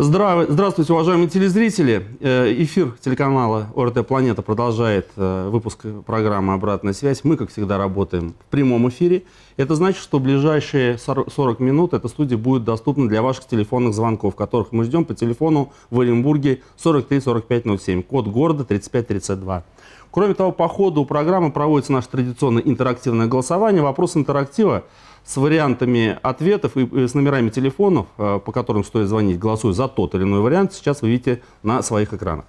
Здравствуйте, уважаемые телезрители. Э, эфир телеканала ОРТ «Планета» продолжает э, выпуск программы «Обратная связь». Мы, как всегда, работаем в прямом эфире. Это значит, что ближайшие 40 минут эта студия будет доступна для ваших телефонных звонков, которых мы ждем по телефону в Оренбурге 43 45 07, код города 3532. Кроме того, по ходу программы проводится наше традиционное интерактивное голосование. Вопрос интерактива с вариантами ответов и с номерами телефонов, э, по которым стоит звонить, голосуя за тот или иной вариант, сейчас вы видите на своих экранах.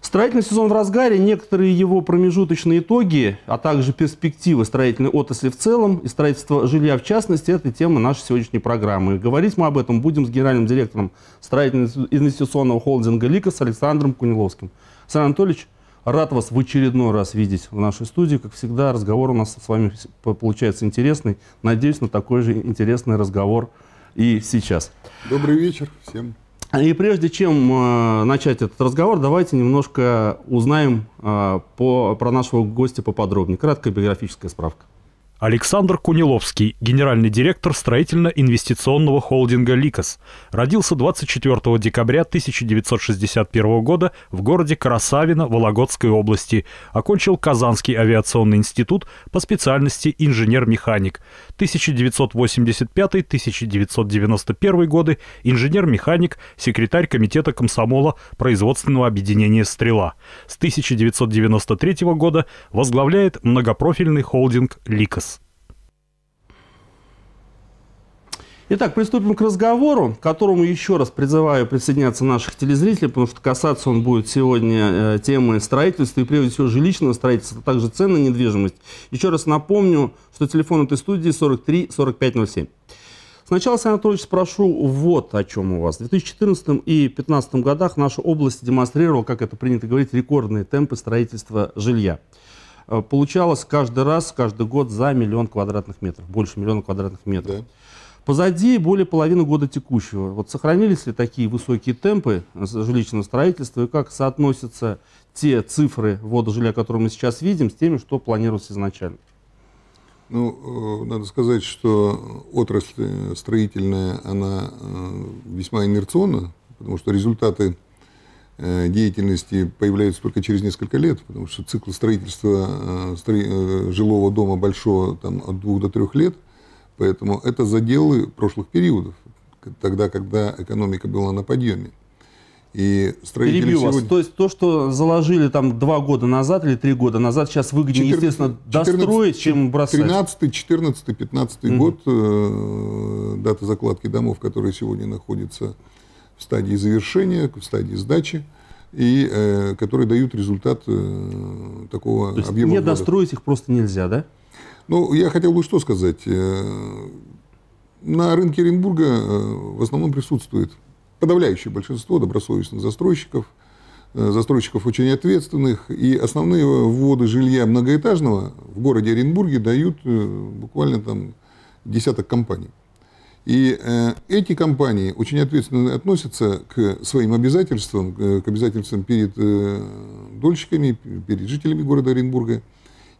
Строительный сезон в разгаре, некоторые его промежуточные итоги, а также перспективы строительной отрасли в целом и строительства жилья в частности, это тема нашей сегодняшней программы. Говорить мы об этом будем с генеральным директором строительного инвестиционного холдинга «Ликос» Александром Куниловским. Александр Анатольевич, Рад вас в очередной раз видеть в нашей студии. Как всегда, разговор у нас с вами получается интересный. Надеюсь на такой же интересный разговор и сейчас. Добрый вечер всем. И прежде чем э, начать этот разговор, давайте немножко узнаем э, по, про нашего гостя поподробнее. Краткая биографическая справка. Александр Куниловский, генеральный директор строительно-инвестиционного холдинга «Ликос». Родился 24 декабря 1961 года в городе Карасавино Вологодской области. Окончил Казанский авиационный институт по специальности инженер-механик. 1985-1991 годы инженер-механик, секретарь комитета комсомола производственного объединения «Стрела». С 1993 года возглавляет многопрофильный холдинг «Ликос». Итак, приступим к разговору, к которому еще раз призываю присоединяться наших телезрителей, потому что касаться он будет сегодня э, темы строительства и прежде всего жилищного строительства, а также цен на недвижимость. Еще раз напомню, что телефон этой студии 43 45 07. Сначала, Александр Анатольевич, спрошу вот о чем у вас. В 2014 и 2015 годах наша область демонстрировала, как это принято говорить, рекордные темпы строительства жилья. Э, получалось каждый раз, каждый год за миллион квадратных метров, больше миллиона квадратных метров. Да. Позади более половины года текущего. Вот сохранились ли такие высокие темпы жилищного строительства и как соотносятся те цифры ввода жилья, которые мы сейчас видим, с теми, что планировалось изначально? Ну, э, надо сказать, что отрасль строительная, она э, весьма инерционна, потому что результаты э, деятельности появляются только через несколько лет, потому что цикл строительства жилого дома большого там, от двух до трех лет – Поэтому это заделы прошлых периодов, тогда, когда экономика была на подъеме. И строители Перебью сегодня... вас. То есть то, что заложили там два года назад или три года назад, сейчас выгоднее, 14, естественно, 14, достроить, чем бросать. 13, 14, 15 mm год, э, дата закладки домов, которые сегодня находятся в стадии завершения, в стадии сдачи, и э, которые дают результат э, такого То есть объема. Не достроить их просто нельзя, да? Ну, я хотел бы что сказать. Э, на рынке Оренбурга э, в основном присутствует подавляющее большинство добросовестных застройщиков, э, застройщиков очень ответственных, и основные вводы жилья многоэтажного в городе Оренбурге дают буквально там десяток компаний. И эти компании очень ответственно относятся к своим обязательствам, к обязательствам перед дольщиками, перед жителями города Оренбурга.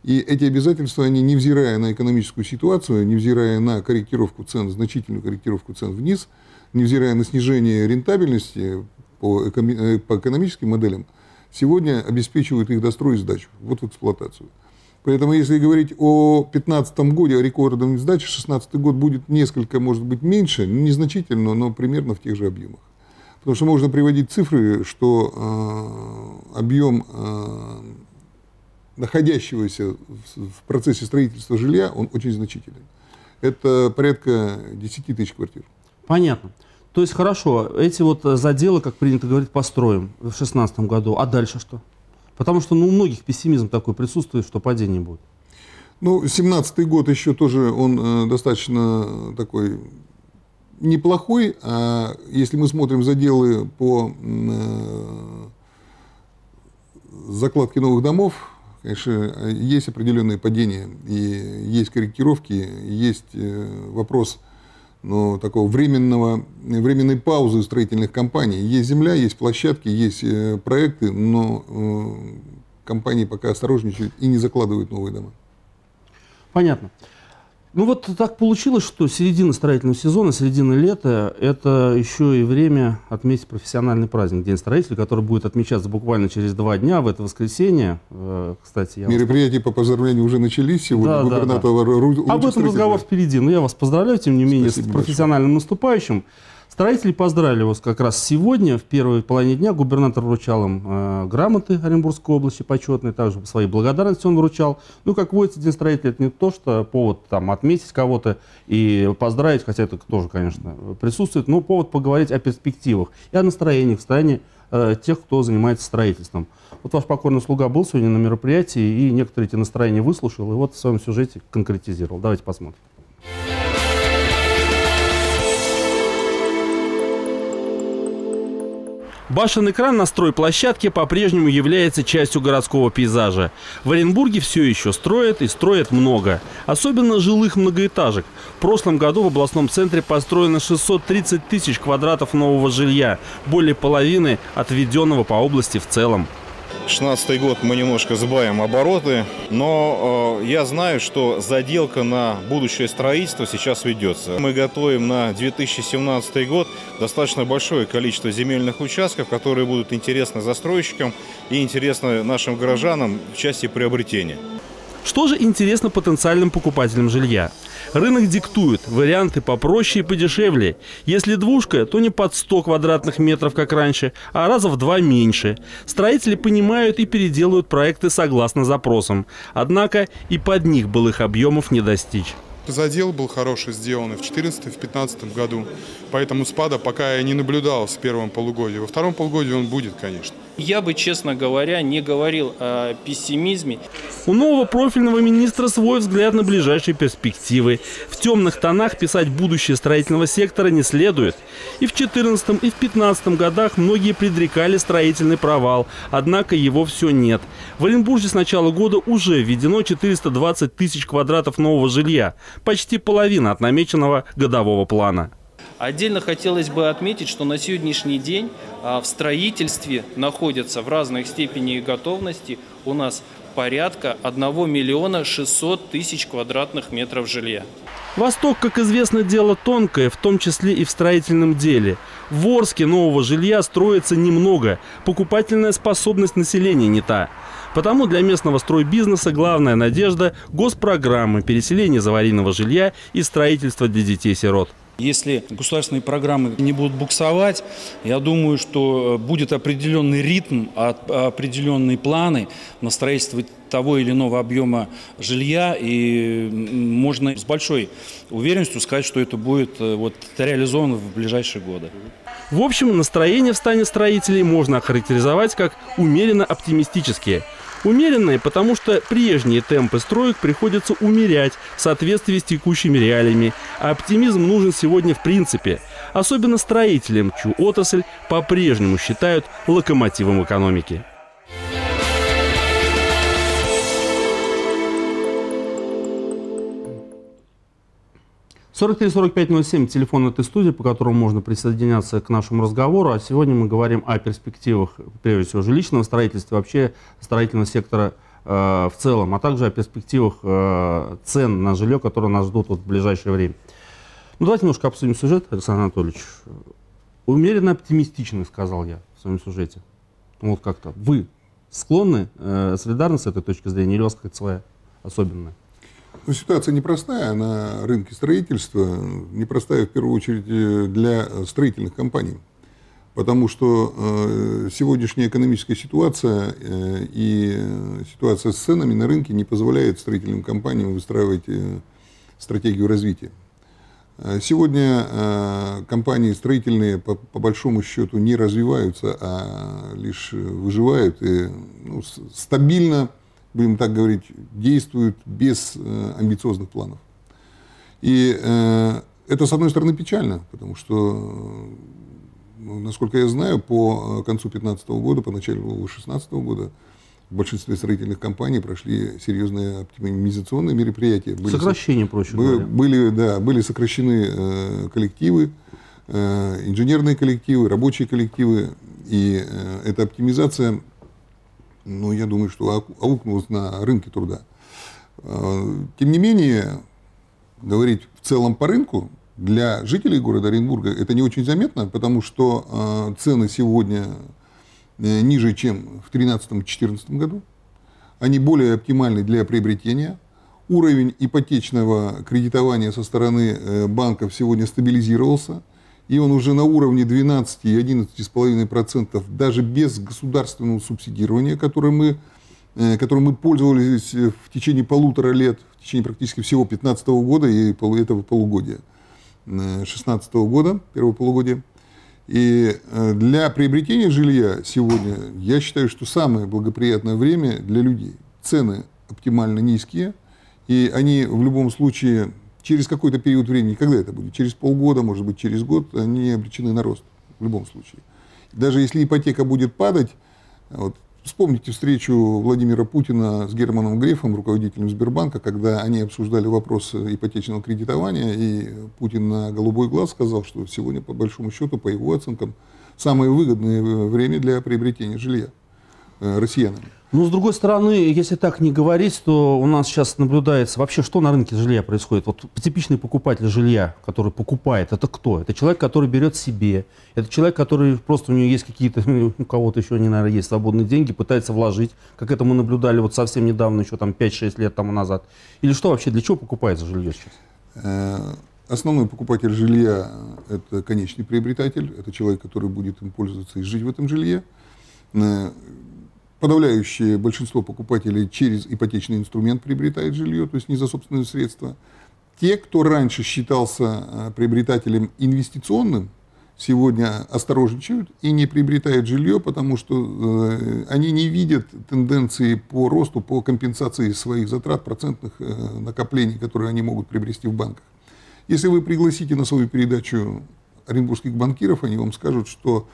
И эти обязательства, они, невзирая на экономическую ситуацию, невзирая на корректировку цен, значительную корректировку цен вниз, невзирая на снижение рентабельности по, э, по экономическим моделям, сегодня обеспечивают их дострой и сдачу, вот в эксплуатацию. Поэтому, если говорить о 2015 году, о рекордном сдаче, 2016 год будет несколько, может быть, меньше, незначительно, но примерно в тех же объемах. Потому что можно приводить цифры, что э, объем э, находящегося в процессе строительства жилья, он очень значительный. Это порядка 10 тысяч квартир. Понятно. То есть хорошо, эти вот заделы, как принято говорить, построим в 2016 году, а дальше что? Потому что ну, у многих пессимизм такой присутствует, что падение будет. Ну, 17 год еще тоже, он э, достаточно такой неплохой. А если мы смотрим заделы по э, закладке новых домов, конечно, есть определенные падения, и есть корректировки, есть э, вопрос ну, такого временного, временной паузы строительных компаний. Есть земля, есть площадки, есть э, проекты, но э, компании пока осторожничают и не закладывают новые дома. Понятно. Ну вот так получилось, что середина строительного сезона, середина лета – это еще и время отметить профессиональный праздник День строителей, который будет отмечаться буквально через два дня, в это воскресенье. Э, кстати, я Мероприятия вас... по поздравлению уже начались сегодня. Да, губернатор да, да. Об этом разговор впереди, но я вас поздравляю, тем не менее, Спасибо с профессиональным большое. наступающим. Строители поздравили вас как раз сегодня, в первой половине дня. Губернатор вручал им э, грамоты Оренбургской области почетные, также свои благодарности он вручал. Ну, как водится, День строителей, это не то, что повод там отметить кого-то и поздравить, хотя это тоже, конечно, присутствует, но повод поговорить о перспективах и о настроениях в стране э, тех, кто занимается строительством. Вот ваш покорный слуга был сегодня на мероприятии и некоторые эти настроения выслушал, и вот в своем сюжете конкретизировал. Давайте посмотрим. Башенный кран на стройплощадке по-прежнему является частью городского пейзажа. В Оренбурге все еще строят и строят много. Особенно жилых многоэтажек. В прошлом году в областном центре построено 630 тысяч квадратов нового жилья. Более половины отведенного по области в целом. 2016 год мы немножко сбавим обороты, но э, я знаю, что заделка на будущее строительство сейчас ведется. Мы готовим на 2017 год достаточно большое количество земельных участков, которые будут интересны застройщикам и интересны нашим горожанам в части приобретения. Что же интересно потенциальным покупателям жилья? Рынок диктует варианты попроще и подешевле. Если двушка, то не под 100 квадратных метров, как раньше, а раза в два меньше. Строители понимают и переделывают проекты согласно запросам. Однако и под них былых объемов не достичь. Задел был хороший сделан в 2014-2015 году, поэтому спада пока я не наблюдал в первом полугодии. Во втором полугодии он будет, конечно. Я бы, честно говоря, не говорил о пессимизме. У нового профильного министра свой взгляд на ближайшие перспективы. В темных тонах писать будущее строительного сектора не следует. И в 2014 и в 2015 годах многие предрекали строительный провал, однако его все нет. В Оренбурге с начала года уже введено 420 тысяч квадратов нового жилья, почти половина от намеченного годового плана. Отдельно хотелось бы отметить, что на сегодняшний день а, в строительстве находятся в разной степени готовности у нас порядка 1 миллиона 600 тысяч квадратных метров жилья. Восток, как известно, дело тонкое, в том числе и в строительном деле. В Орске нового жилья строится немного, покупательная способность населения не та. Потому для местного стройбизнеса главная надежда – госпрограммы переселения заварийного жилья и строительства для детей-сирот. Если государственные программы не будут буксовать, я думаю, что будет определенный ритм, определенные планы на строительство того или иного объема жилья, и можно с большой уверенностью сказать, что это будет э, вот, реализовано в ближайшие годы. В общем, настроение в стане строителей можно охарактеризовать как умеренно оптимистические – Умеренные, потому что прежние темпы строек приходится умерять в соответствии с текущими реалиями, а оптимизм нужен сегодня в принципе, особенно строителям, чью отрасль по-прежнему считают локомотивом экономики. 43-45-07, телефон этой студии, по которому можно присоединяться к нашему разговору. А сегодня мы говорим о перспективах, прежде всего, жилищного строительства, вообще строительного сектора э, в целом, а также о перспективах э, цен на жилье, которые нас ждут вот в ближайшее время. Ну, давайте немножко обсудим сюжет, Александр Анатольевич. Умеренно оптимистичный, сказал я в своем сюжете. Ну, вот как-то. Вы склонны, э, солидарны с этой точки зрения, или у вас какая-то своя особенная? Ну, ситуация непростая на рынке строительства, непростая в первую очередь э, для строительных компаний. Потому что э, сегодняшняя экономическая ситуация э, и ситуация с ценами на рынке не позволяет строительным компаниям выстраивать э, стратегию развития. Э, сегодня э, компании строительные по, по большому счету не развиваются, а лишь выживают и ну, стабильно будем так говорить, действуют без э, амбициозных планов. И э, это, с одной стороны, печально, потому что, ну, насколько я знаю, по концу 2015 года, по началу 2016 года в большинстве строительных компаний прошли серьезные оптимизационные мероприятия. Были Сокращение, проще были, говоря. Были, да, были сокращены э, коллективы, э, инженерные коллективы, рабочие коллективы. И э, эта оптимизация ну, я думаю, что аукнулось на рынке труда. А, тем не менее, говорить в целом по рынку, для жителей города Оренбурга это не очень заметно, потому что э, цены сегодня э, ниже, чем в 2013-2014 году. Они более оптимальны для приобретения. Уровень ипотечного кредитования со стороны э, банков сегодня стабилизировался, и он уже на уровне 12 и 11,5% даже без государственного субсидирования, которое мы, э, которым мы пользовались в течение полутора лет, в течение практически всего 2015 года и этого полугодия. 2016 года, первого полугодия. И э, для приобретения жилья сегодня, я считаю, что самое благоприятное время для людей. Цены оптимально низкие, и они в любом случае через какой-то период времени, когда это будет, через полгода, может быть, через год, они обречены на рост в любом случае. Даже если ипотека будет падать, вот, Вспомните встречу Владимира Путина с Германом Грефом, руководителем Сбербанка, когда они обсуждали вопрос ипотечного кредитования, и Путин на голубой глаз сказал, что сегодня, по большому счету, по его оценкам, самое выгодное время для приобретения жилья э, россиянами. Ну, с другой стороны, если так не говорить, то у нас сейчас наблюдается вообще, что на рынке жилья происходит. Вот типичный покупатель жилья, который покупает, это кто? Это человек, который берет себе. Это человек, который просто у него есть какие-то, у кого-то еще, не наверное, есть свободные деньги, пытается вложить, как это мы наблюдали вот совсем недавно, еще там 5-6 лет тому назад. Или что вообще, для чего покупается жилье сейчас? Э, основной покупатель жилья – это конечный приобретатель, это человек, который будет им пользоваться и жить в этом жилье. Подавляющее большинство покупателей через ипотечный инструмент приобретает жилье, то есть не за собственные средства. Те, кто раньше считался э, приобретателем инвестиционным, сегодня осторожничают и не приобретают жилье, потому что э, они не видят тенденции по росту, по компенсации своих затрат, процентных э, накоплений, которые они могут приобрести в банках. Если вы пригласите на свою передачу оренбургских банкиров, они вам скажут, что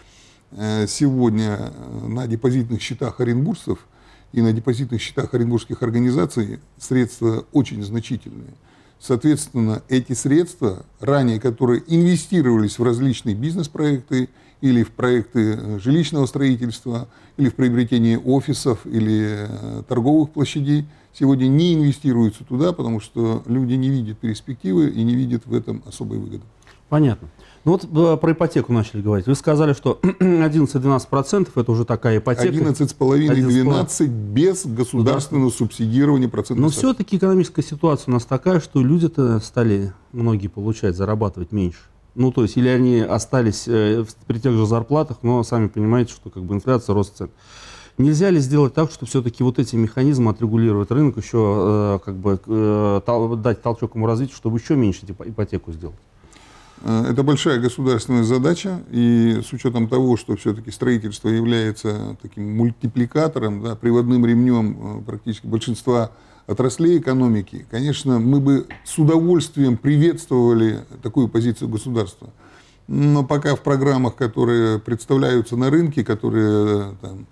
сегодня э, на депозитных счетах оренбуржцев и на депозитных счетах оренбургских организаций средства очень значительные. Соответственно, эти средства, ранее которые инвестировались в различные бизнес-проекты или в проекты э, жилищного строительства, или в приобретение офисов или торговых площадей, сегодня не инвестируются туда, потому что люди не видят перспективы и не видят в этом особой выгоды. Понятно. Ну вот э, про ипотеку начали говорить. Вы сказали, что 11-12% это уже такая ипотека. 11,5-12 без государственного субсидирования процентов. Но все-таки экономическая ситуация у нас такая, что люди-то стали, многие получать, зарабатывать меньше. Ну, то есть, или они остались э, при тех же зарплатах, но сами понимаете, что как бы инфляция, рост цен. Нельзя ли сделать так, что все-таки вот эти механизмы отрегулировать рынок, еще э, как бы э, тол дать толчок ему развитию, чтобы еще меньше ипотеку сделать? Э, это большая государственная задача, и с учетом того, что все-таки строительство является таким мультипликатором, да, приводным ремнем э, практически большинства отраслей экономики, конечно, мы бы с удовольствием приветствовали такую позицию государства. Но пока в программах, которые представляются на рынке, которые там,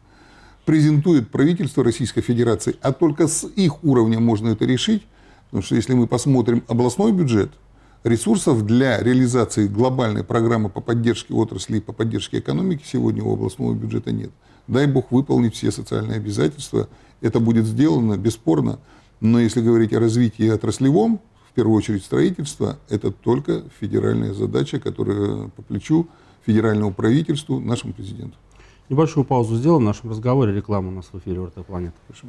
презентует правительство Российской Федерации, а только с их уровня можно это решить, потому что если мы посмотрим областной бюджет – Ресурсов для реализации глобальной программы по поддержке отрасли и по поддержке экономики сегодня у областного бюджета нет. Дай бог выполнить все социальные обязательства. Это будет сделано, бесспорно. Но если говорить о развитии отраслевом, в первую очередь строительства, это только федеральная задача, которая по плечу федеральному правительству, нашему президенту. Небольшую паузу сделаем в нашем разговоре. Реклама у нас в эфире РТ Планета. Прошу.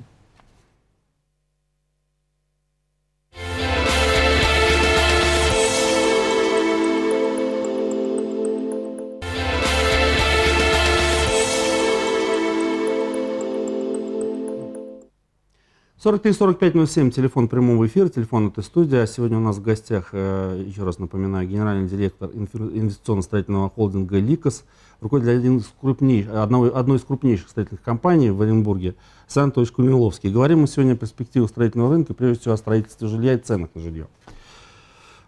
43-45-07, телефон прямого эфира, телефон этой студии. А сегодня у нас в гостях, э, еще раз напоминаю, генеральный директор инвестиционно-строительного холдинга «Ликос», руководитель один из крупнейших, одного, одной из крупнейших строительных компаний в Оренбурге, Сан Анатольевич Кумиловский. Говорим мы сегодня о перспективах строительного рынка, прежде всего о строительстве жилья и ценах на жилье.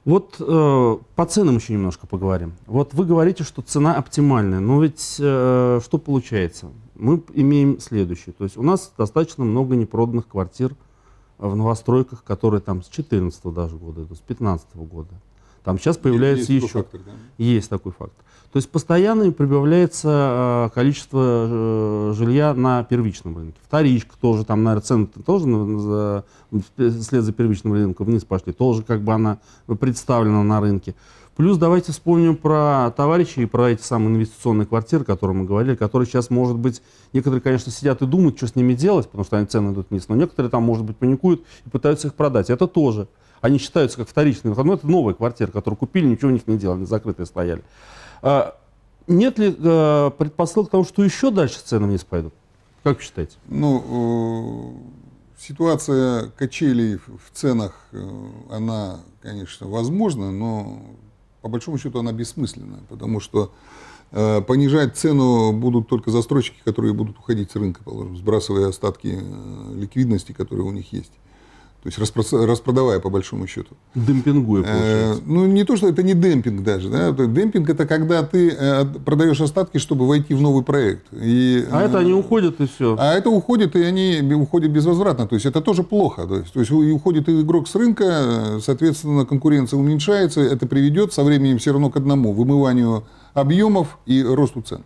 Вот э, по ценам еще немножко поговорим. Вот вы говорите, что цена оптимальная, но ведь э, что получается? Мы имеем следующее. То есть у нас достаточно много непроданных квартир в новостройках, которые там с 14 даже года идут, с 15 года. Там сейчас появляется есть еще... Фактор, да? Есть такой фактор. То есть постоянно прибавляется э, количество э, жилья на первичном рынке. Вторичка тоже, там, наверное, цены тоже за, вслед за первичным рынком вниз пошли. Тоже как бы она представлена на рынке. Плюс давайте вспомним про товарищей и про эти самые инвестиционные квартиры, о которых мы говорили, которые сейчас, может быть, некоторые, конечно, сидят и думают, что с ними делать, потому что они цены идут вниз, но некоторые там, может быть, паникуют и пытаются их продать. Это тоже. Они считаются как вторичные. Но это новая квартира, которую купили, ничего у них не делали, закрытые стояли. А, нет ли а, предпосылок к тому, что еще дальше цены вниз пойдут? Как вы считаете? Ну, э, ситуация качелей в ценах, э, она, конечно, возможна, но по большому счету она бессмысленная, потому что э, понижать цену будут только застройщики, которые будут уходить с рынка, положим, сбрасывая остатки э, ликвидности, которые у них есть. То есть распродавая по большому счету. Демпингуя, э, получается. ну, не то, что это не демпинг даже. Да? Демпинг это когда ты э, продаешь остатки, чтобы войти в новый проект. И, а это они уходят и все. А это уходит, и они уходят безвозвратно. То есть это тоже плохо. То есть, то есть уходит игрок с рынка, соответственно, конкуренция уменьшается. Это приведет со временем все равно к одному. Вымыванию объемов и росту цен,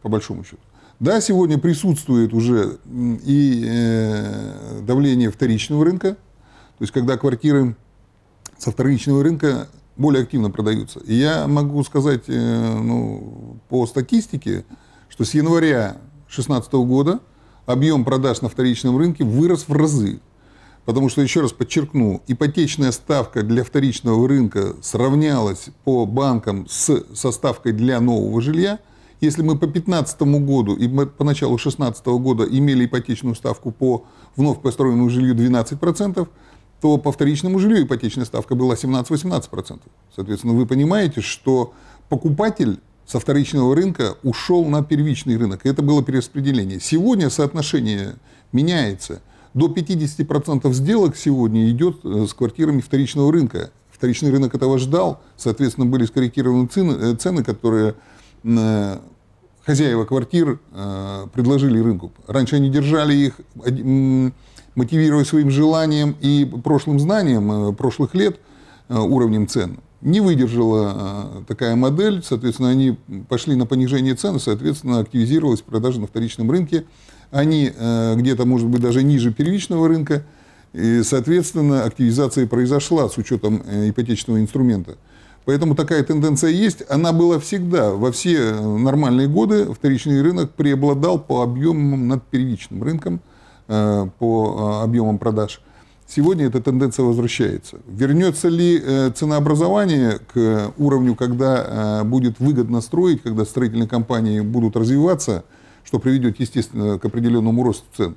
по большому счету. Да, сегодня присутствует уже и э, давление вторичного рынка, то есть, когда квартиры со вторичного рынка более активно продаются. И я могу сказать э, ну, по статистике, что с января 2016 года объем продаж на вторичном рынке вырос в разы. Потому что, еще раз подчеркну, ипотечная ставка для вторичного рынка сравнялась по банкам с, со ставкой для нового жилья. Если мы по 2015 году и мы по началу 2016 года имели ипотечную ставку по вновь построенному жилью 12%, то по вторичному жилью ипотечная ставка была 17-18%. Соответственно, вы понимаете, что покупатель со вторичного рынка ушел на первичный рынок. Это было перераспределение. Сегодня соотношение меняется. До 50% сделок сегодня идет э, с квартирами вторичного рынка. Вторичный рынок этого ждал. Соответственно, были скорректированы цены, э, цены которые хозяева квартир предложили рынку. Раньше они держали их мотивируя своим желанием и прошлым знанием э, прошлых лет э, уровнем цен, не выдержала э, такая модель, соответственно, они пошли на понижение цен, соответственно, активизировалась продажа на вторичном рынке. Они где-то, может быть, даже ниже первичного рынка, и, соответственно, активизация произошла с учетом ипотечного инструмента. Поэтому такая тенденция есть. Она была всегда. Во все нормальные годы вторичный рынок преобладал по объемам над первичным рынком. Э, по э, объемам продаж. Сегодня эта тенденция возвращается. Вернется ли э, ценообразование к уровню, когда будет выгодно строить, когда строительные компании будут развиваться, что приведет, естественно, к определенному росту цен?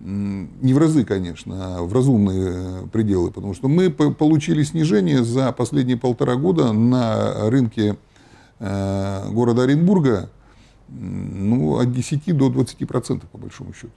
Не в разы, конечно, а в разумные пределы, потому что мы получили снижение за последние полтора года на рынке города Оренбурга ну, от 10 до 20 процентов, по большому счету.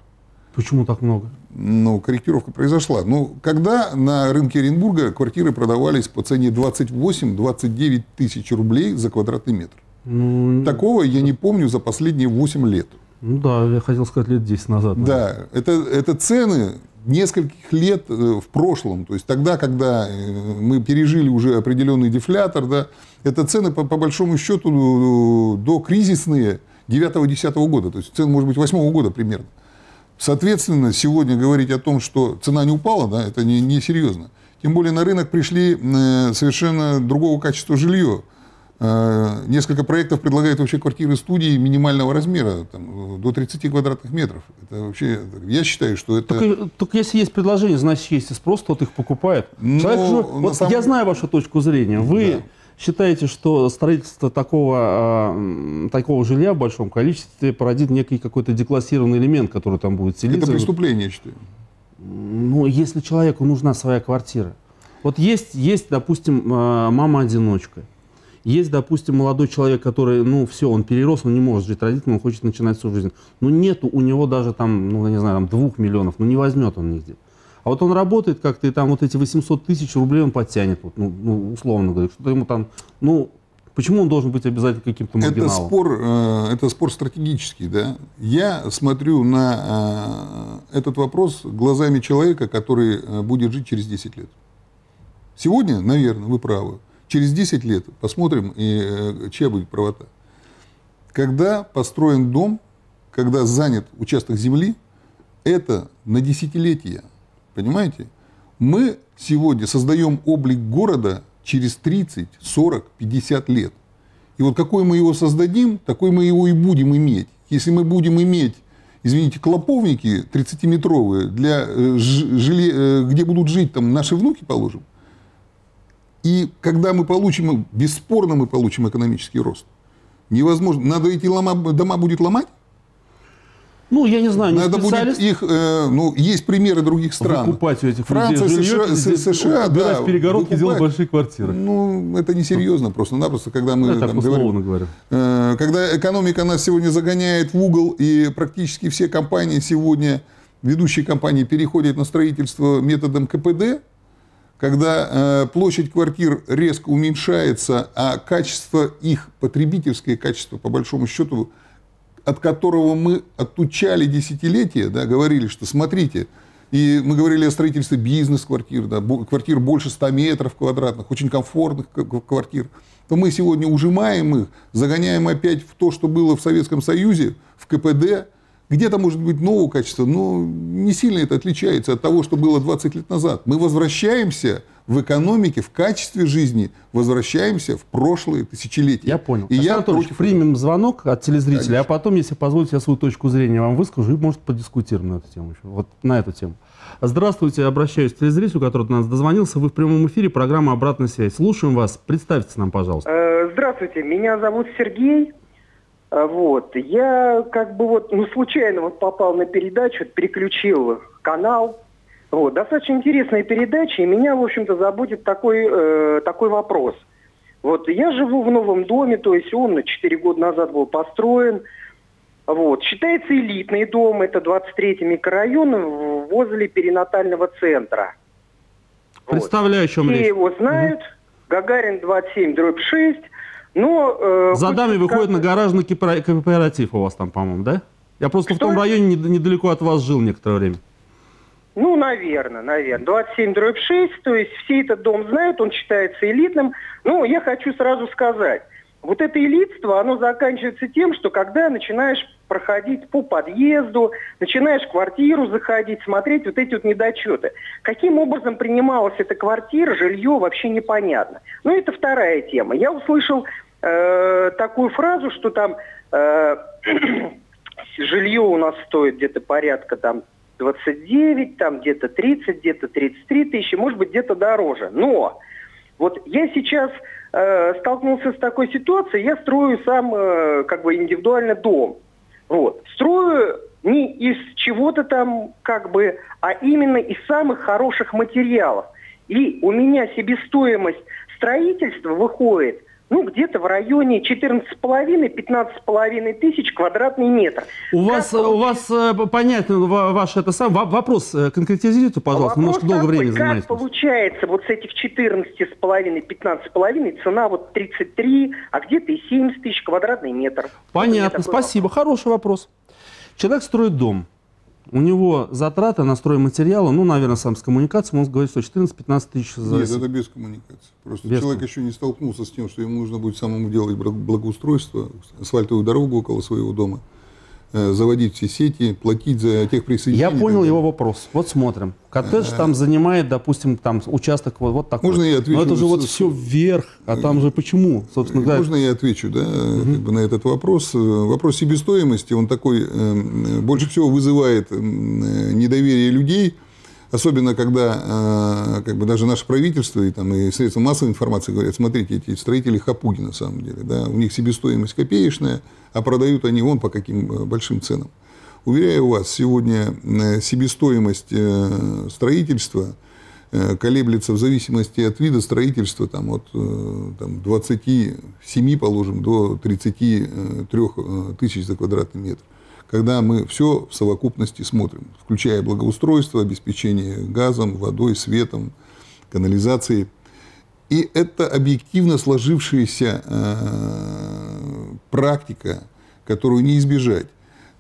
Почему так много? Ну, корректировка произошла. Ну, когда на рынке Оренбурга квартиры продавались по цене 28-29 тысяч рублей за квадратный метр. Ну, Такого я не помню за последние 8 лет. Ну да, я хотел сказать лет 10 назад. Да, это, это цены нескольких лет э, в прошлом. То есть тогда, когда э, мы пережили уже определенный дефлятор, да, это цены по, по большому счету э, до кризисные 9-10 года. То есть цены, может быть, 8 года примерно. Соответственно, сегодня говорить о том, что цена не упала, да, это не, не серьезно. Тем более на рынок пришли совершенно другого качества жилье. Э, несколько проектов предлагают вообще квартиры студии минимального размера, там, до 30 квадратных метров. Это вообще, я считаю, что это... Только, только если есть предложение, значит есть и спрос, тот их покупает. Но, Человек же, вот самом... Я знаю вашу точку зрения. Вы... Да считаете, что строительство такого, а, такого жилья в большом количестве породит некий какой-то деклассированный элемент, который там будет селиться? Это преступление, я считаю. Ну, если человеку нужна своя квартира. Вот есть, есть допустим, а, мама-одиночка. Есть, допустим, молодой человек, который, ну, все, он перерос, он не может жить родителям, он хочет начинать свою жизнь. Но нету у него даже там, ну, я не знаю, там двух миллионов, ну, не возьмет он нигде. А вот он работает как-то, и там вот эти 800 тысяч рублей он подтянет, вот, ну, ну, условно говоря, что-то ему там, ну, Почему он должен быть обязательно каким-то маргиналом? Это спор, э, это спор стратегический. Да? Я смотрю на э, этот вопрос глазами человека, который э, будет жить через 10 лет. Сегодня, наверное, вы правы. Через 10 лет посмотрим, и, э, чья будет правота. Когда построен дом, когда занят участок земли, это на десятилетия. Понимаете? Мы сегодня создаем облик города через 30, 40, 50 лет. И вот какой мы его создадим, такой мы его и будем иметь. Если мы будем иметь, извините, клоповники 30-метровые, для э, жили, э, где будут жить там наши внуки, положим, и когда мы получим, бесспорно мы получим экономический рост, невозможно, надо эти лома, дома будет ломать, ну, я не знаю, не Надо специалист. будет их, э, ну, есть примеры других стран. Выкупать у этих Франция, людей США, жилье, США, убирать да, перегородки, делать большие квартиры. Ну, это несерьезно просто-напросто, когда мы Ну, я так там, условно говорим, говорю. э, когда экономика нас сегодня загоняет в угол, и практически все компании сегодня, ведущие компании, переходят на строительство методом КПД, когда э, площадь квартир резко уменьшается, а качество их, потребительское качество, по большому счету, от которого мы отучали десятилетия, да, говорили, что смотрите, и мы говорили о строительстве бизнес-квартир, да, квартир больше 100 метров квадратных, очень комфортных квартир, то мы сегодня ужимаем их, загоняем опять в то, что было в Советском Союзе, в КПД, где-то может быть нового качества, но не сильно это отличается от того, что было 20 лет назад. Мы возвращаемся в экономике, в качестве жизни, возвращаемся в прошлые тысячелетия. Я понял. И Александр я Анатольевич, против примем звонок от телезрителя, Конечно. а потом, если позволите, я свою точку зрения вам выскажу и, может, подискутируем на эту тему еще. Вот на эту тему. Здравствуйте, обращаюсь к телезрителю, который до нас дозвонился. Вы в прямом эфире, программа «Обратная связь». Слушаем вас. Представьтесь нам, пожалуйста. Э, Здравствуйте, меня зовут Сергей. Э, Вот, я как бы вот, ну, случайно вот попал на передачу, переключил канал. Вот, достаточно интересная передача, и меня, в общем-то, заботит такой, э, такой вопрос. Вот, я живу в новом доме, то есть он 4 года назад был построен. Вот, считается элитный дом, это 23-й микрорайон возле перинатального центра. Вот. Представляю, о чем Все речь. его знают. Гагарин 27, дробь 6. Но... э, За дами выходит на сказать- гаражный кооператив у вас там, по-моему, да? Я просто в Что? том районе нед- недалеко от вас жил некоторое время. Ну, наверное, наверное. 27 дробь 6, то есть все этот дом знают, он считается элитным. Но я хочу сразу сказать, вот это элитство, оно заканчивается тем, что когда начинаешь проходить по подъезду, начинаешь в квартиру заходить, смотреть вот эти вот недочеты. Каким образом принималась эта квартира, жилье, вообще непонятно. Ну, это вторая тема. Я услышал э, такую фразу, что там э, жилье у нас стоит где-то порядка там 29, там где-то 30, где-то 33 тысячи, может быть, где-то дороже. Но вот я сейчас э, столкнулся с такой ситуацией, я строю сам э, как бы индивидуально дом. Вот. Строю не из чего-то там как бы, а именно из самых хороших материалов. И у меня себестоимость строительства выходит ну, где-то в районе 14,5-15,5 тысяч квадратный метр. У вас, у вас э, понятно, ва- ваш это сам во- вопрос э, конкретизируйте, пожалуйста, Вопрос немножко долго времени как занимаете. получается вот с этих 14,5-15,5 цена вот 33, а где-то и 70 тысяч квадратный метр. Понятно, спасибо. Хороший вопрос. Человек строит дом. У него затраты на стройматериалы, ну, наверное, сам с коммуникацией, можно говорить, что 14-15 тысяч за... Нет, это без коммуникации. Просто Без человек еще не столкнулся с тем, что ему нужно будет самому делать благоустройство, асфальтовую дорогу около своего дома, заводить все сети, платить за техприсоединение. Я и так понял его вопрос. Вот смотрим. Коттедж там занимает, допустим, там участок вот, вот такой. Можно я отвечу Но это же вот все вверх, а там же почему? Собственно говоря, Можно я отвечу да, как бы на этот вопрос? Э, Вопрос себестоимости, он такой, э, больше всего вызывает э, недоверие людей, особенно когда э, как бы даже наше правительство и, там, и средства массовой информации говорят, смотрите, эти строители хапуги на самом деле, да, у них себестоимость копеечная, а продают они вон по каким э, большим ценам. Уверяю вас, сегодня э, себестоимость строительства колеблется в зависимости от вида строительства, там, от там, 27, положим, до 33 э, тысяч за квадратный метр. Когда мы все в совокупности смотрим, включая благоустройство, обеспечение газом, водой, светом, канализацией. И это объективно сложившаяся э, практика, которую не избежать.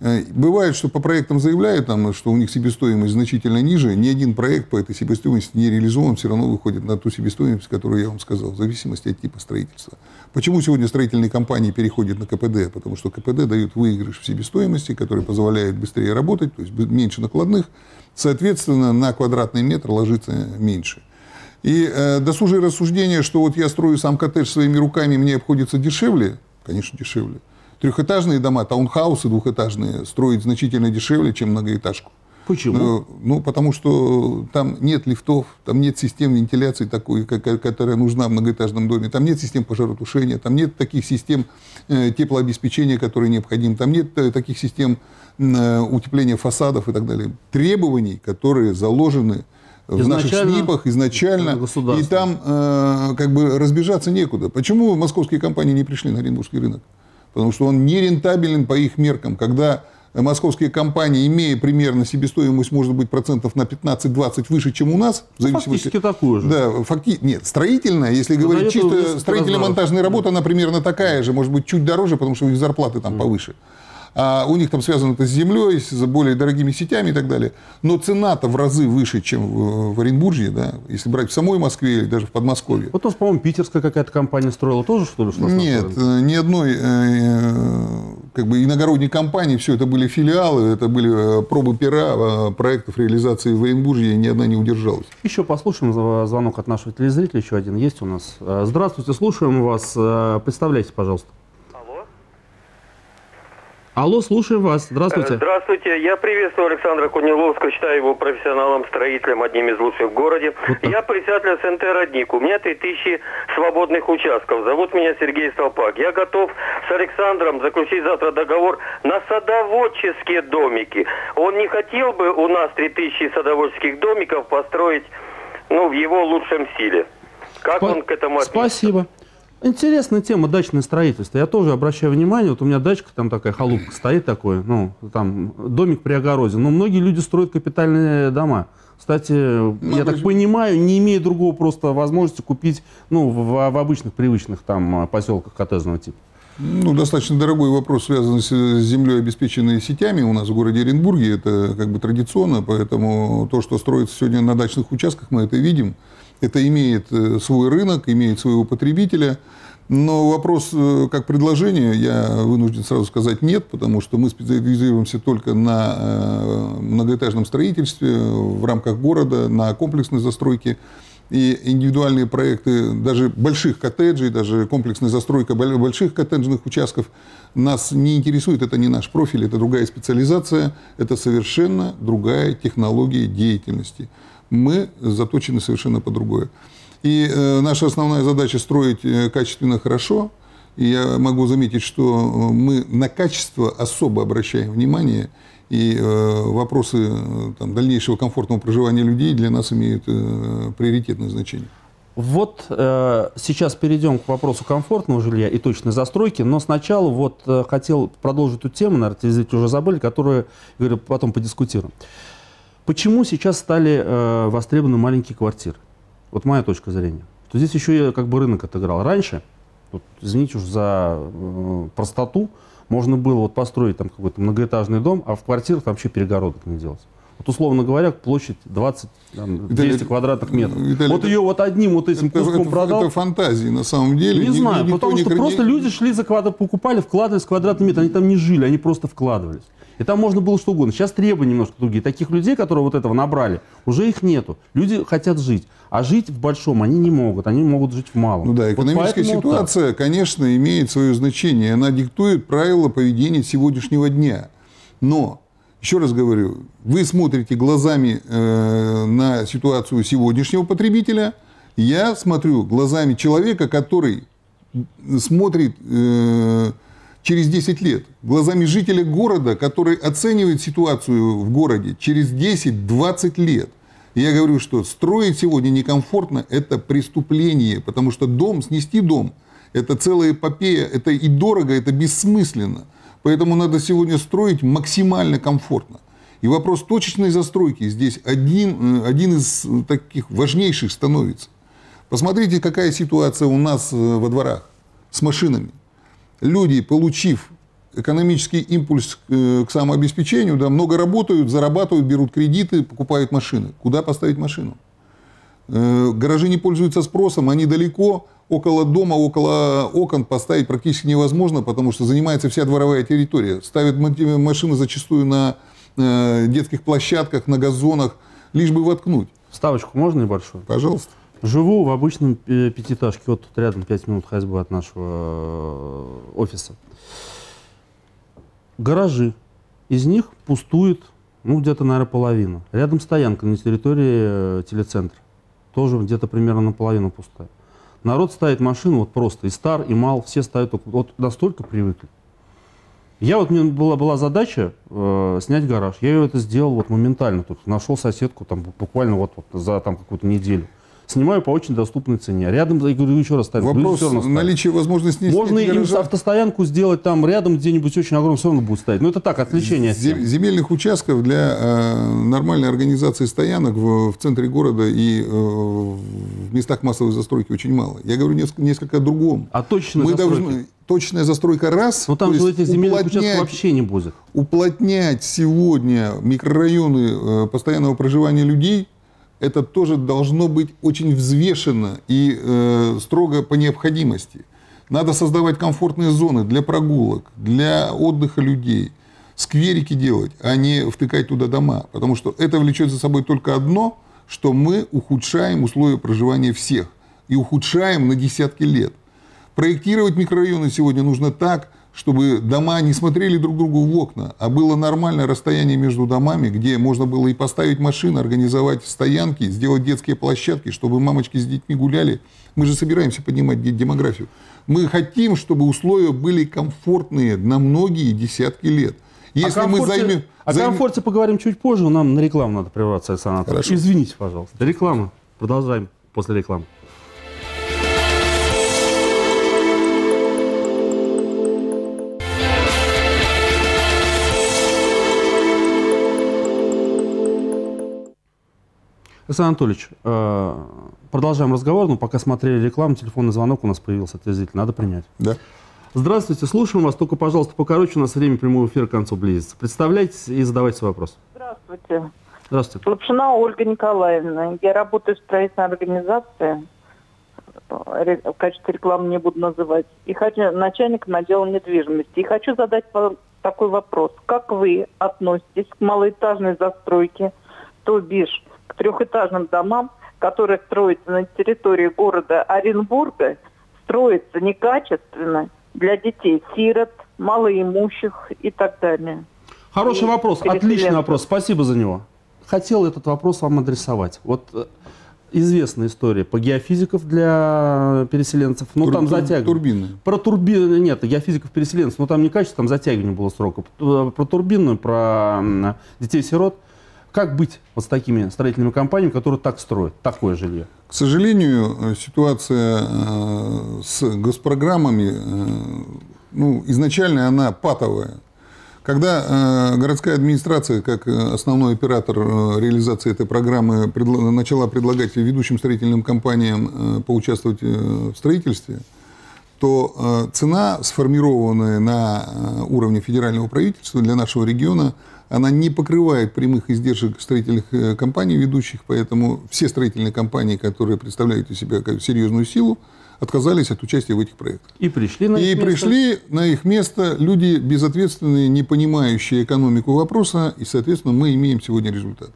Э, бывает, что по проектам заявляют, там, что у них себестоимость значительно ниже. Ни один проект по этой себестоимости не реализован, все равно выходит на ту себестоимость, которую я вам сказал, в зависимости от типа строительства. Почему сегодня строительные компании переходят на КПД? Потому что КПД дают выигрыш в себестоимости, который позволяет быстрее работать, то есть меньше накладных. Соответственно, на квадратный метр ложится меньше. И э, досужие рассуждения, что вот я строю сам коттедж своими руками, мне обходится дешевле, конечно, дешевле. Трехэтажные дома, таунхаусы двухэтажные строить значительно дешевле, чем многоэтажку. Почему? Ну, ну, потому что там нет лифтов, там нет систем вентиляции такой, которая нужна в многоэтажном доме, там нет систем пожаротушения, там нет таких систем э, теплообеспечения, которые необходимы, там нет э, таких систем э, утепления фасадов и так далее. Требований, которые заложены в наших СНИПах изначально, и там э, как бы разбежаться некуда. Почему московские компании не пришли на Оренбургский рынок? Потому что он не рентабелен по их меркам. Когда московские компании, имея примерно себестоимость, может быть, процентов на 15-20 выше, чем у нас. В зависимости... Фактически такую же. Да, факти... Нет, строительная, если Но говорить чисто строительно-монтажная работа, она примерно такая же, может быть, чуть дороже, потому что у них зарплаты там mm. повыше а у них там связано это с землей, с более дорогими сетями и так далее. Но цена-то в разы выше, чем в, в Оренбурге, да, если брать в самой Москве или даже в Подмосковье. Вот у нас, по-моему, питерская какая-то компания строила тоже, что ли? Что Нет, э, ни одной э, как бы иногородней компании, все это были филиалы, это были э, пробы пера проектов реализации в Оренбурге, и ни одна не удержалась. Еще послушаем звонок от нашего телезрителя, еще один есть у нас. Здравствуйте, слушаем вас. Представляйте, пожалуйста. Алло, слушаем вас. Здравствуйте. Здравствуйте. Я приветствую Александра Куниловского, считаю его профессионалом, строителем, одним из лучших в городе. Вот я председатель СНТ «Родник». У меня 3000 свободных участков. Зовут меня Сергей Столпак. Я готов с Александром заключить завтра договор на садоводческие домики. Он не хотел бы у нас 3000 садоводческих домиков построить ну, в его лучшем стиле. Как Спа- он к этому относится? Спасибо. Интересная тема дачное строительство. Я тоже обращаю внимание, вот у меня дачка там такая, халупка стоит такой, ну, там домик при огороде. Но многие люди строят капитальные дома. Кстати, ну, я так понимаю, не имея другого просто возможности купить, ну, в, в обычных привычных там поселках коттеджного типа. Ну, достаточно дорогой вопрос, связанный с землей, обеспеченной сетями у нас в городе Оренбурге. Это как бы традиционно, поэтому то, что строится сегодня на дачных участках, мы это видим. Это имеет э, свой рынок, имеет своего потребителя. Но вопрос э, как предложение, я вынужден сразу сказать нет, потому что мы специализируемся только на э, многоэтажном строительстве в рамках города, на комплексной застройке. И индивидуальные проекты даже больших коттеджей, даже комплексная застройка больших коттеджных участков нас не интересует. Это не наш профиль, это другая специализация, это совершенно другая технология деятельности мы заточены совершенно по другое. И э, наша основная задача строить э, качественно хорошо. И я могу заметить, что э, мы на качество особо обращаем внимание. И э, вопросы э, там, дальнейшего комфортного проживания людей для нас имеют э, приоритетное значение. Вот э, сейчас перейдем к вопросу комфортного жилья и точной застройки, но сначала вот э, хотел продолжить эту тему, наверное, уже забыли, которую, говорю, потом подискутируем. Почему сейчас стали э, востребованы маленькие квартиры? Вот моя точка зрения. То здесь еще и как бы рынок отыграл. Раньше, вот, извините уж за э, простоту, можно было вот построить там какой-то многоэтажный дом, а в квартирах там вообще перегородок не делать. Вот условно говоря, площадь 20, там, 200 Виталий, квадратных метров. Виталий, вот ее вот одним вот этим это, куском это, продал. Это фантазии на самом деле. Не Ни, знаю, потому что не... просто люди шли за квадрат, покупали, вкладывались в квадратный метр. Они там не жили, они просто вкладывались. И там можно было что угодно. Сейчас требования немножко другие. Таких людей, которые вот этого набрали, уже их нету. Люди хотят жить. А жить в большом они не могут. Они могут жить в малом. Ну да, экономическая вот ситуация, так. конечно, имеет свое значение. Она диктует правила поведения сегодняшнего дня. Но еще раз говорю, вы смотрите глазами э, на ситуацию сегодняшнего потребителя, я смотрю глазами человека, который смотрит э, через 10 лет, глазами жителя города, который оценивает ситуацию в городе через 10-20 лет. Я говорю, что строить сегодня некомфортно – это преступление, потому что дом, снести дом – это целая эпопея, это и дорого, это бессмысленно. Поэтому надо сегодня строить максимально комфортно. И вопрос точечной застройки здесь один, э, один из таких важнейших становится. Посмотрите, какая ситуация у нас э, во дворах с машинами люди, получив экономический импульс к самообеспечению, да, много работают, зарабатывают, берут кредиты, покупают машины. Куда поставить машину? Гаражи не пользуются спросом, они далеко, около дома, около окон поставить практически невозможно, потому что занимается вся дворовая территория. Ставят машины зачастую на детских площадках, на газонах, лишь бы воткнуть. Ставочку можно небольшую? Пожалуйста. Живу в обычном пятиэтажке, вот тут рядом 5 минут ходьбы от нашего офиса. Гаражи. Из них пустует, ну, где-то, наверное, половина. Рядом стоянка на территории телецентра. Тоже где-то примерно наполовину пустая. Народ ставит машину вот просто, и стар, и мал, все ставят, вот настолько привыкли. Я вот, мне была, была задача э, снять гараж. Я ее это сделал вот моментально. Тут нашел соседку там буквально вот, вот за там какую-то неделю снимаю по очень доступной цене. Рядом, я говорю, еще раз ставят. Вопрос наличия возможности снять Можно им автостоянку сделать там рядом где-нибудь очень огромно, все равно будет ставить. Но это так, отвлечение. Земельных участков для э, нормальной организации стоянок в, в центре города и э, в местах массовой застройки очень мало. Я говорю несколько, несколько о другом. А точно Мы должны точная застройка раз. Но там же этих земельных участков вообще не будет. Уплотнять сегодня микрорайоны э, постоянного проживания людей – это тоже должно быть очень взвешено и э, строго по необходимости. Надо создавать комфортные зоны для прогулок, для отдыха людей, скверики делать, а не втыкать туда дома. Потому что это влечет за собой только одно, что мы ухудшаем условия проживания всех. И ухудшаем на десятки лет. Проектировать микрорайоны сегодня нужно так, чтобы дома не смотрели друг другу в окна, а было нормальное расстояние между домами, где можно было и поставить машины, организовать стоянки, сделать детские площадки, чтобы мамочки с детьми гуляли. Мы же собираемся поднимать демографию. Мы хотим, чтобы условия были комфортные на многие десятки лет. Если о комфорте, мы займем... О займем... комфорте поговорим чуть позже, нам на рекламу надо прерваться, Александр Анатольевич. Извините, пожалуйста. Реклама. Продолжаем после рекламы. Александр Анатольевич, э, продолжаем разговор, но пока смотрели рекламу, телефонный звонок у нас появился от зрителя. Надо принять. Да. Здравствуйте, слушаем вас. Только, пожалуйста, покороче, у нас время прямого эфира к концу близится. Представляйтесь и задавайте свой вопрос. Здравствуйте. Здравствуйте. Лапшина Ольга Николаевна. Я работаю в строительной организации. В качестве рекламы не буду называть. И хочу начальником отдела недвижимости. И хочу задать такой вопрос. Как вы относитесь к малоэтажной застройке, то бишь к трехэтажным домам, которые строятся на территории города Оренбурга, строятся некачественно для детей, сирот, малоимущих и так далее. Хороший и вопрос, отличный вопрос, спасибо за него. Хотел этот вопрос вам адресовать. Вот э, известная история по геофизиков для переселенцев. Ну, Тур, там затягивание. Турбины. Про турбины, нет, геофизиков переселенцев, но там не качество, там затягивание было срока. Э, про турбинную, про детей-сирот. Как быть вот с такими строительными компаниями, которые так строят, такое жилье? К сожалению, э, ситуация э, с госпрограммами, э, ну, изначально она патовая. Когда городская администрация, как основной оператор реализации этой программы, начала предлагать ведущим строительным компаниям поучаствовать в строительстве, то цена, сформированная на уровне федерального правительства для нашего региона, она не покрывает прямых издержек строительных э, компаний ведущих, поэтому все строительные компании, которые представляют из себя серьезную силу, отказались от участия в этих проектах. И пришли на их И место. пришли на их место люди безответственные, не понимающие экономику вопроса, и, соответственно, мы имеем сегодня результат.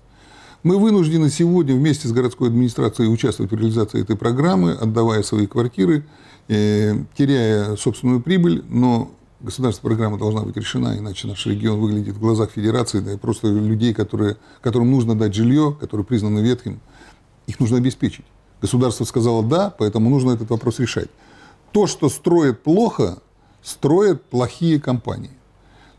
Мы вынуждены сегодня вместе с городской администрацией участвовать в реализации этой программы, отдавая свои квартиры, э, теряя собственную прибыль, но государственная программа должна быть решена, иначе наш регион выглядит в глазах федерации, да просто людей, которые, которым нужно дать жилье, которые признаны ветхим, их нужно обеспечить. Государство сказало «да», поэтому нужно этот вопрос решать. То, что строят плохо, строят плохие компании.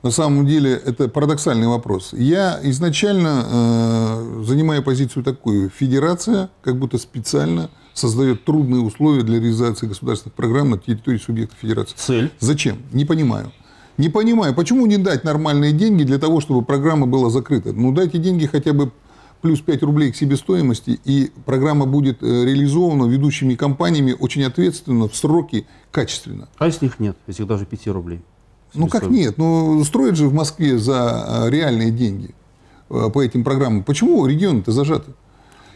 На самом деле это парадоксальный вопрос. Я изначально э, занимаю позицию такую. Федерация как будто специально создает трудные условия для реализации государственных программ на территории субъекта федерации. Цель? Зачем? Не понимаю. Не понимаю, почему не дать нормальные деньги для того, чтобы программа была закрыта? Ну, дайте деньги хотя бы плюс 5 рублей к себестоимости, и программа будет э, реализована ведущими компаниями очень ответственно, в сроки, качественно. А если их нет, если их даже 5 рублей? Ну как нет? Ну строят же в Москве за э, реальные деньги э, по этим программам. Почему регионы-то зажаты?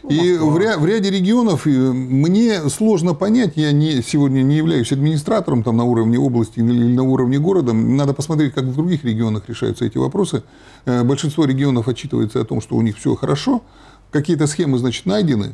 И в, ря- в ряде регионов мне сложно понять, я не, сегодня не являюсь администратором там, на уровне области или на уровне города, надо посмотреть, как в других регионах решаются эти вопросы. Большинство регионов отчитывается о том, что у них все хорошо, какие-то схемы, значит, найдены,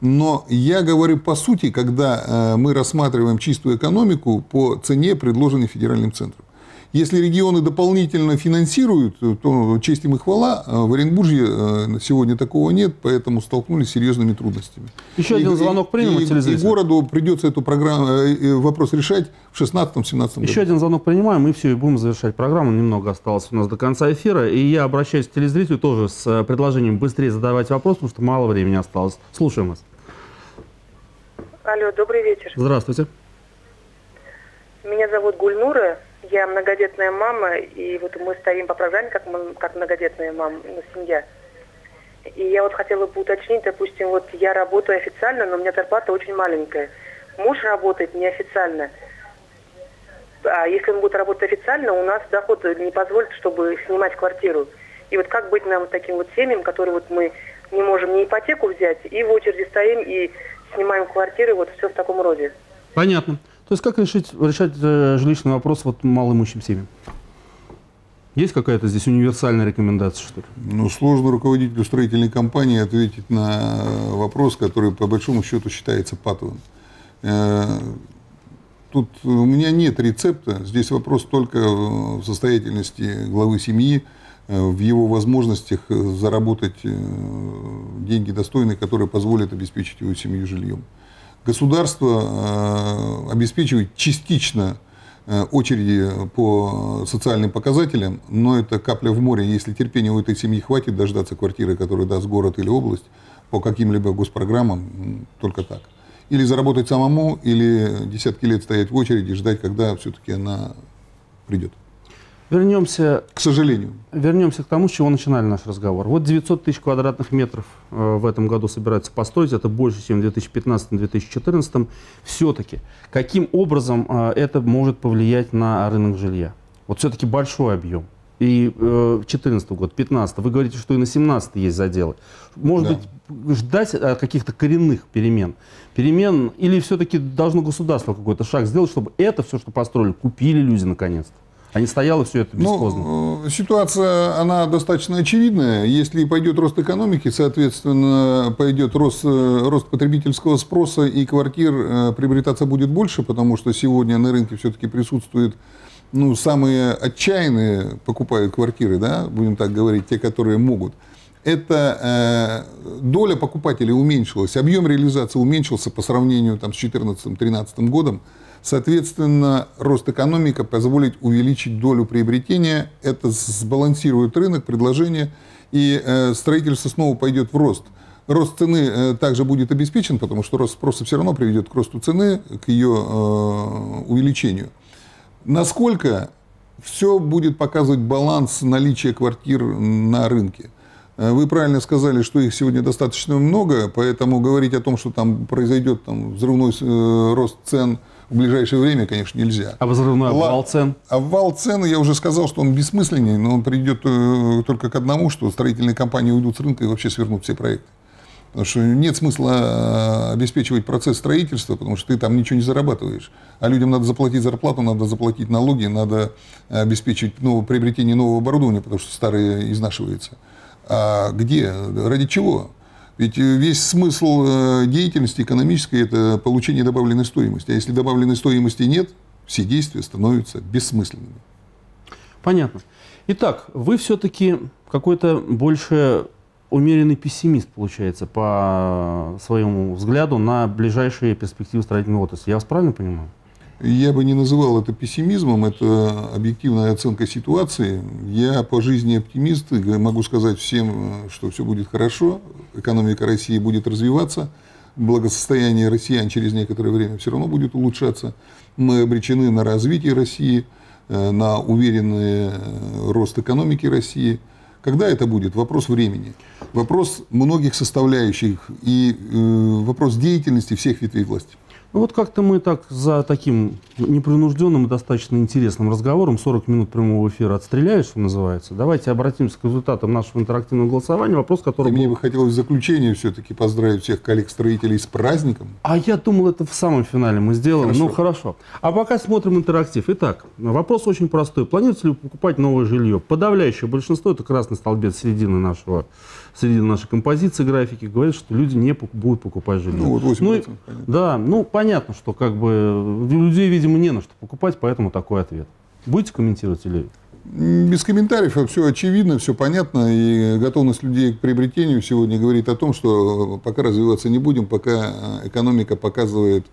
но я говорю по сути, когда э, мы рассматриваем чистую экономику по цене, предложенной федеральным центром. Если регионы дополнительно финансируют, то честь им и хвала. А в Оренбурге э, сегодня такого нет, поэтому столкнулись с серьезными трудностями. Еще и, один звонок примем и, и, и городу придется эту программу, э, вопрос решать в 16-17 году. Еще один звонок принимаем, и все, и будем завершать программу. Немного осталось у нас до конца эфира. И я обращаюсь к телезрителю тоже с предложением быстрее задавать вопрос, потому что мало времени осталось. Слушаем вас. Алло, добрый вечер. Здравствуйте. Меня зовут Гульнура. Я многодетная мама, и вот мы стоим по программе как, как многодетная мама, ну, семья. И я вот хотела бы уточнить, допустим, вот я работаю официально, но у меня зарплата очень маленькая. Муж работает неофициально. А если он будет работать официально, у нас доход не позволит, чтобы снимать квартиру. И вот как быть нам таким вот семьям, которые вот мы не можем ни ипотеку взять, и в очереди стоим, и снимаем квартиры, вот все в таком роде. Понятно. То есть как решить, решать э, жилищный вопрос вот малоимущим семьям? Есть какая-то здесь универсальная рекомендация, что ли? Ну, сложно руководителю строительной компании ответить на вопрос, который по большому счету считается патовым. Э, тут у меня нет рецепта. Здесь вопрос только в состоятельности главы семьи, э, в его возможностях заработать деньги достойные, которые позволят обеспечить его семью жильем. Государство э, обеспечивает частично э, очереди по социальным показателям, но это капля в море. Если терпения у этой семьи хватит дождаться квартиры, которую даст город или область, по каким-либо госпрограммам, только так. Или заработать самому, или десятки лет стоять в очереди, ждать, когда все-таки она придет. Вернемся, к сожалению. Вернемся к тому, с чего начинали наш разговор. Вот 900 тысяч квадратных метров э, в этом году собираются построить, это больше, чем в 2015-2014. Все-таки, каким образом э, это может повлиять на рынок жилья? Вот все-таки большой объем. И э, 14 год, 15 вы говорите, что и на 17 есть заделы. Может да. быть, ждать э, каких-то коренных перемен? Перемен или все-таки должно государство какой-то шаг сделать, чтобы это все, что построили, купили люди наконец-то? А не стояло все это бесхозно? Ну, ситуация, она достаточно очевидная. Если пойдет рост экономики, соответственно, пойдет рост, э, рост потребительского спроса, и квартир э, приобретаться будет больше, потому что сегодня на рынке все-таки присутствует ну, самые отчаянные покупают квартиры, да, будем так говорить, те, которые могут. Эта э, доля покупателей уменьшилась, объем реализации уменьшился по сравнению там, с 2014-2013 годом. Соответственно, рост экономики позволит увеличить долю приобретения. Это сбалансирует рынок, предложение, и э, строительство снова пойдет в рост. Рост цены э, также будет обеспечен, потому что рост спроса все равно приведет к росту цены, к ее э, увеличению. Насколько все будет показывать баланс наличия квартир на рынке. Вы правильно сказали, что их сегодня достаточно много, поэтому говорить о том, что там произойдет там, взрывной рост цен – в ближайшее время, конечно, нельзя. А взрывной обвал цен? Обвал цен, я уже сказал, что он бессмысленнее, но он придет э, только к одному, что строительные компании уйдут с рынка и вообще свернут все проекты. Потому что нет смысла э, обеспечивать процесс строительства, потому что ты там ничего не зарабатываешь. А людям надо заплатить зарплату, надо заплатить налоги, надо обеспечить новое, приобретение нового оборудования, потому что старое изнашивается. А где? Ради чего? Ведь э, весь смысл э, деятельности экономической – это получение добавленной стоимости. А если добавленной стоимости нет, все действия становятся бессмысленными. Понятно. Итак, вы все-таки какой-то больше умеренный пессимист, получается, по своему взгляду на ближайшие перспективы строительной отрасли. Я вас правильно понимаю? Я бы не называл это пессимизмом, это объективная оценка ситуации. Я по жизни оптимист, могу сказать всем, что все будет хорошо, экономика России будет развиваться, благосостояние россиян через некоторое время все равно будет улучшаться. Мы обречены на развитие России, э, на уверенный э, рост экономики России. Когда это будет? Вопрос времени. Вопрос многих составляющих и э, вопрос деятельности всех ветвей власти. Ну вот как-то мы так за таким непринужденным и достаточно интересным разговором 40 минут прямого эфира отстреляешь, что называется. Давайте обратимся к результатам нашего интерактивного голосования. Вопрос, который... И был... мне бы хотелось в заключение все-таки поздравить всех коллег-строителей с праздником. А я думал, это в самом финале мы сделаем. Хорошо. Ну, хорошо. А пока смотрим интерактив. Итак, вопрос очень простой. Планируется ли покупать новое жилье? Подавляющее большинство, это красный столбец середины нашего среди нашей композиции графики говорит, что люди не будут покупать жилье. Ну, вот 8%, Ну, и- да, ну понятно, что как бы людей, видимо, не на что покупать, поэтому такой ответ. Будете комментировать или... Без комментариев, все очевидно, все понятно, и готовность людей к приобретению сегодня говорит о том, что пока развиваться не будем, пока э, экономика показывает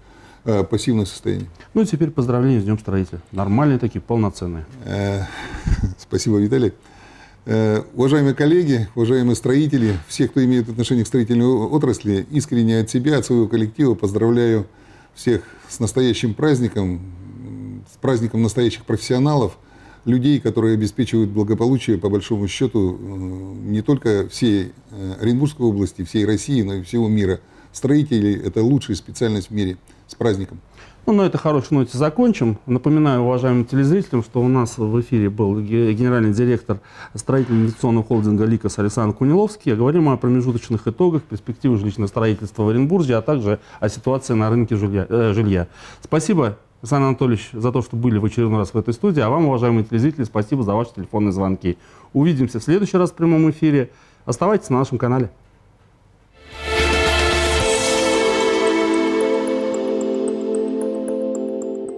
э, пассивное состояние. Ну и теперь поздравления с Днем Строителя. Нормальные такие, полноценные. Э, Спасибо, Виталий. Э, Уважаемые коллеги, уважаемые строители, все, кто имеет отношение к строительной отрасли, искренне от себя, от своего коллектива поздравляю всех с настоящим праздником, с праздником настоящих профессионалов, людей, которые обеспечивают благополучие, по большому счету, э, не только всей э, Оренбургской области, всей России, но и всего мира. Строители – это лучшая специальность в мире. С праздником. Ну, на этой хорошей ноте закончим. Напоминаю уважаемым телезрителям, что у нас в эфире был ге- генеральный директор строительного инвестиционного холдинга «Ликос» Александр Куниловский. Говорим о промежуточных итогах, перспективах жилищного строительства в Оренбурге, а также о ситуации на рынке жилья. э, жилья. Спасибо, Александр Анатольевич, за то, что были в очередной раз в этой студии. А вам, уважаемые телезрители, спасибо за ваши телефонные звонки. Увидимся в следующий раз в прямом эфире. Оставайтесь на нашем канале.